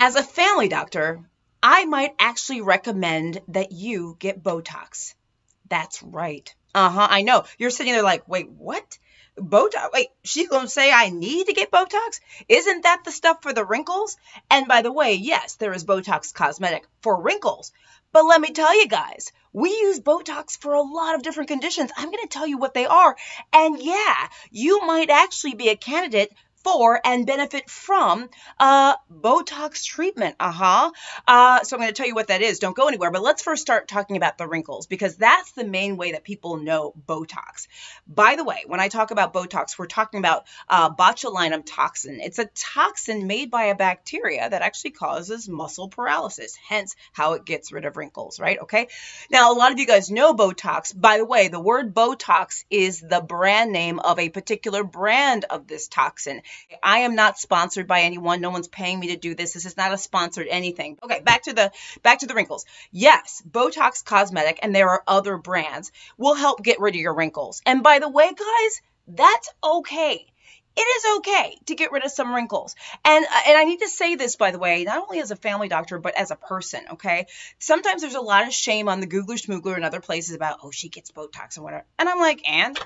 As a family doctor, I might actually recommend that you get Botox. That's right. Uh huh. I know. You're sitting there like, wait, what? Botox? Wait, she's going to say I need to get Botox? Isn't that the stuff for the wrinkles? And by the way, yes, there is Botox cosmetic for wrinkles. But let me tell you guys, we use Botox for a lot of different conditions. I'm going to tell you what they are. And yeah, you might actually be a candidate for and benefit from uh, Botox treatment. Uh-huh. Uh, so I'm going to tell you what that is. Don't go anywhere. But let's first start talking about the wrinkles because that's the main way that people know Botox. By the way, when I talk about Botox, we're talking about uh, botulinum toxin. It's a toxin made by a bacteria that actually causes muscle paralysis, hence how it gets rid of wrinkles, right? Okay. Now, a lot of you guys know Botox. By the way, the word Botox is the brand name of a particular brand of this toxin. I am not sponsored by anyone. No one's paying me to do this. This is not a sponsored anything. Okay, back to the back to the wrinkles. Yes, Botox Cosmetic and there are other brands will help get rid of your wrinkles. And by the way, guys, that's okay it is okay to get rid of some wrinkles. And and I need to say this by the way, not only as a family doctor but as a person, okay? Sometimes there's a lot of shame on the Googler Schmoogler and other places about, "Oh, she gets Botox and whatever." And I'm like, "And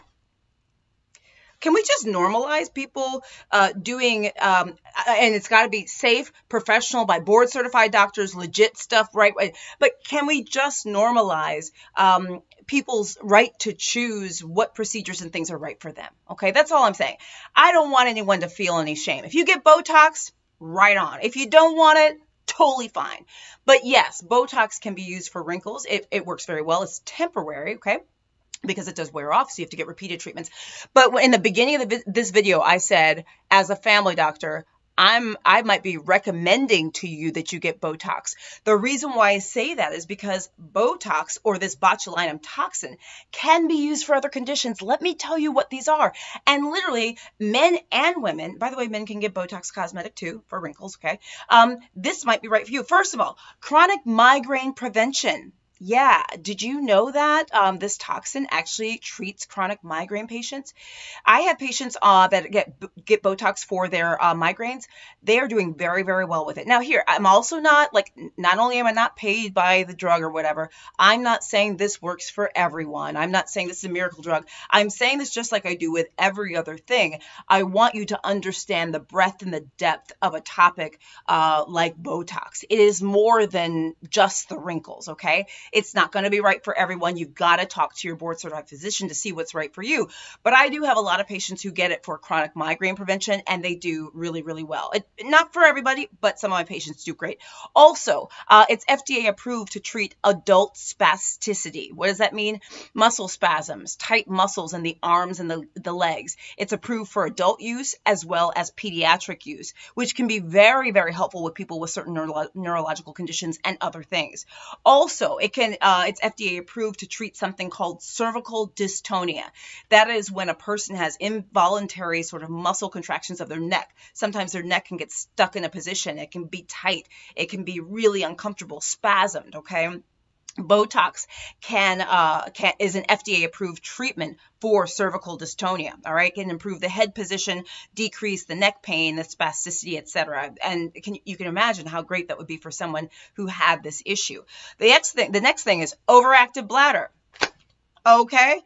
can we just normalize people uh, doing, um, and it's got to be safe, professional, by board certified doctors, legit stuff, right? But can we just normalize um, people's right to choose what procedures and things are right for them? Okay, that's all I'm saying. I don't want anyone to feel any shame. If you get Botox, right on. If you don't want it, totally fine. But yes, Botox can be used for wrinkles. It, it works very well. It's temporary, okay? Because it does wear off, so you have to get repeated treatments. But in the beginning of the, this video, I said, as a family doctor, I'm I might be recommending to you that you get Botox. The reason why I say that is because Botox or this botulinum toxin can be used for other conditions. Let me tell you what these are. And literally, men and women, by the way, men can get Botox cosmetic too for wrinkles, okay? Um, this might be right for you. First of all, chronic migraine prevention. Yeah, did you know that um, this toxin actually treats chronic migraine patients? I have patients uh, that get get Botox for their uh, migraines. They are doing very very well with it. Now here, I'm also not like not only am I not paid by the drug or whatever, I'm not saying this works for everyone. I'm not saying this is a miracle drug. I'm saying this just like I do with every other thing. I want you to understand the breadth and the depth of a topic uh, like Botox. It is more than just the wrinkles. Okay it's not going to be right for everyone. You've got to talk to your board certified physician to see what's right for you. But I do have a lot of patients who get it for chronic migraine prevention and they do really, really well. It, not for everybody, but some of my patients do great. Also, uh, it's FDA approved to treat adult spasticity. What does that mean? Muscle spasms, tight muscles in the arms and the, the legs. It's approved for adult use as well as pediatric use, which can be very, very helpful with people with certain neuro neurological conditions and other things. Also, it can can uh, it's FDA approved to treat something called cervical dystonia. That is when a person has involuntary sort of muscle contractions of their neck. Sometimes their neck can get stuck in a position. It can be tight. It can be really uncomfortable, spasmed. Okay. Botox can, uh, can is an FDA approved treatment for cervical dystonia. All right, can improve the head position, decrease the neck pain, the spasticity, etc. And can, you can imagine how great that would be for someone who had this issue. The next thing, the next thing is overactive bladder. Okay.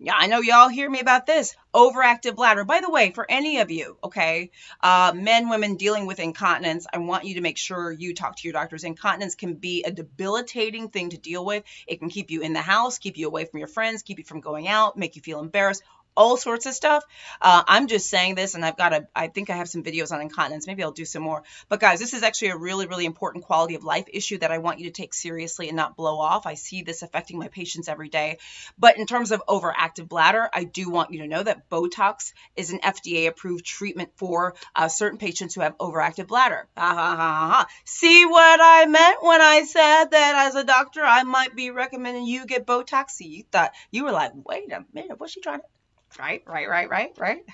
Yeah, I know y'all hear me about this. Overactive bladder. By the way, for any of you, okay, uh, men, women dealing with incontinence, I want you to make sure you talk to your doctors. Incontinence can be a debilitating thing to deal with. It can keep you in the house, keep you away from your friends, keep you from going out, make you feel embarrassed all sorts of stuff. Uh, I'm just saying this, and I've got a, I think I have some videos on incontinence. Maybe I'll do some more. But guys, this is actually a really, really important quality of life issue that I want you to take seriously and not blow off. I see this affecting my patients every day. But in terms of overactive bladder, I do want you to know that Botox is an FDA approved treatment for uh, certain patients who have overactive bladder. Ha, ha, ha. See what I meant when I said that as a doctor, I might be recommending you get Botox? You thought, you were like, wait a minute, what's she trying to? Right, right, right, right, right.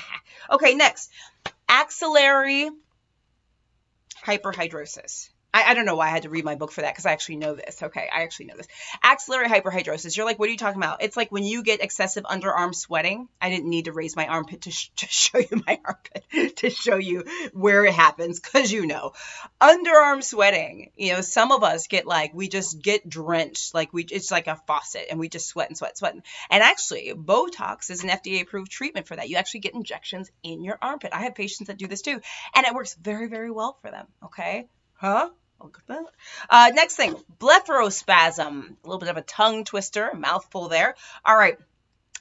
okay, next. Axillary hyperhidrosis. I, I don't know why I had to read my book for that because I actually know this. Okay, I actually know this. Axillary hyperhidrosis. You're like, what are you talking about? It's like when you get excessive underarm sweating. I didn't need to raise my armpit to, sh- to show you my armpit to show you where it happens because you know underarm sweating. You know, some of us get like we just get drenched, like we it's like a faucet, and we just sweat and sweat, and sweat. And actually, Botox is an FDA approved treatment for that. You actually get injections in your armpit. I have patients that do this too, and it works very very well for them. Okay. Huh? Uh, next thing, blepharospasm. A little bit of a tongue twister, mouthful there. All right.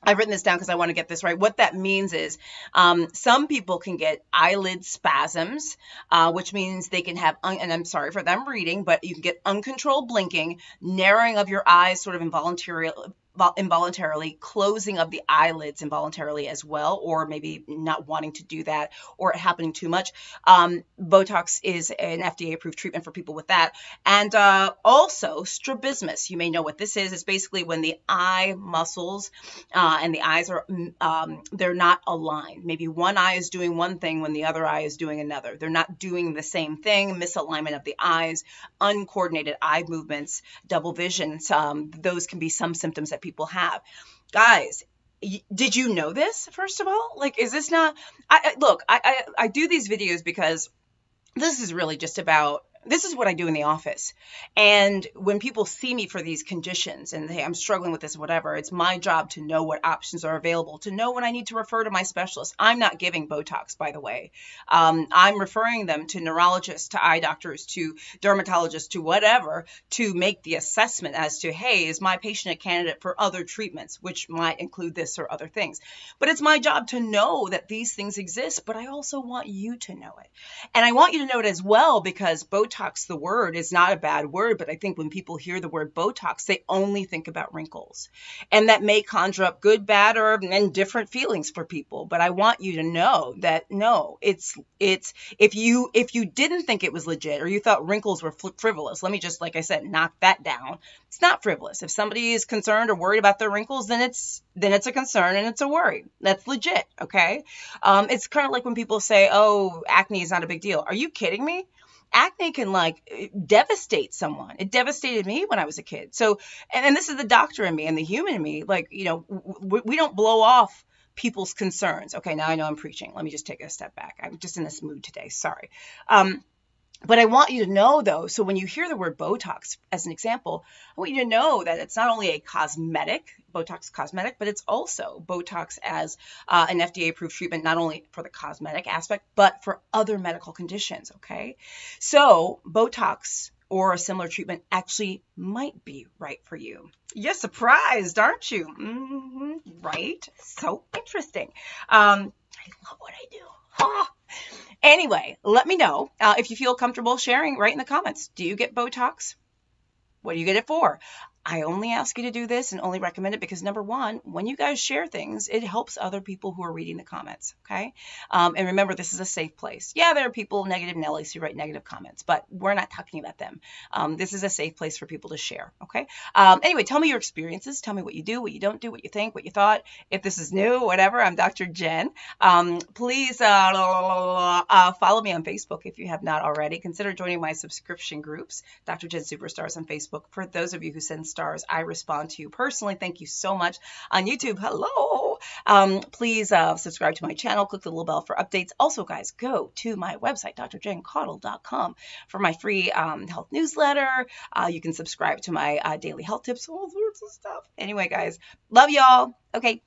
I've written this down because I want to get this right. What that means is um, some people can get eyelid spasms, uh, which means they can have, and I'm sorry for them reading, but you can get uncontrolled blinking, narrowing of your eyes sort of involuntarily, involuntarily, closing of the eyelids involuntarily as well, or maybe not wanting to do that or it happening too much. Um, Botox is an FDA approved treatment for people with that. And uh, also strabismus. You may know what this is. It's basically when the eye muscles uh, and the eyes are, mm, um, they're not aligned. Maybe one eye is doing one thing when the other eye is doing another. They're not doing the same thing, misalignment of the eyes, uncoordinated eye movements, double vision. Um, those can be some symptoms that people have. Guys, did you know this first of all like is this not i, I look I, I i do these videos because this is really just about this is what I do in the office. And when people see me for these conditions and hey, I'm struggling with this, or whatever, it's my job to know what options are available, to know when I need to refer to my specialist. I'm not giving Botox, by the way. Um, I'm referring them to neurologists, to eye doctors, to dermatologists, to whatever, to make the assessment as to, hey, is my patient a candidate for other treatments, which might include this or other things. But it's my job to know that these things exist, but I also want you to know it. And I want you to know it as well because Botox Botox, the word, is not a bad word, but I think when people hear the word Botox, they only think about wrinkles. And that may conjure up good, bad, or and different feelings for people. But I want you to know that no, it's it's if you if you didn't think it was legit or you thought wrinkles were frivolous, let me just like I said, knock that down. It's not frivolous. If somebody is concerned or worried about their wrinkles, then it's then it's a concern and it's a worry. That's legit. Okay. Um, it's kind of like when people say, "Oh, acne is not a big deal." Are you kidding me? Acne can like devastate someone. It devastated me when I was a kid. So, and, and this is the doctor in me and the human in me. Like, you know, we, we don't blow off people's concerns. Okay, now I know I'm preaching. Let me just take a step back. I'm just in this mood today. Sorry. Um, but I want you to know, though, so when you hear the word Botox as an example, I want you to know that it's not only a cosmetic, Botox cosmetic, but it's also Botox as uh, an FDA approved treatment, not only for the cosmetic aspect, but for other medical conditions. Okay. So, Botox or a similar treatment actually might be right for you. You're surprised, aren't you? Mm-hmm. Right? So interesting. Um, I love what I do. Anyway, let me know uh, if you feel comfortable sharing right in the comments. Do you get Botox? What do you get it for? I only ask you to do this and only recommend it because number one, when you guys share things, it helps other people who are reading the comments. Okay. Um, and remember, this is a safe place. Yeah, there are people, negative Nellies, who write negative comments, but we're not talking about them. Um, this is a safe place for people to share. Okay. Um, anyway, tell me your experiences. Tell me what you do, what you don't do, what you think, what you thought. If this is new, whatever, I'm Dr. Jen. Um, please uh, uh, follow me on Facebook if you have not already. Consider joining my subscription groups, Dr. Jen Superstars on Facebook. For those of you who send stars. I respond to you personally. Thank you so much. On YouTube, hello. Um, please uh, subscribe to my channel. Click the little bell for updates. Also, guys, go to my website, drjencaudle.com, for my free um, health newsletter. Uh, you can subscribe to my uh, daily health tips, all sorts of stuff. Anyway, guys, love y'all. Okay,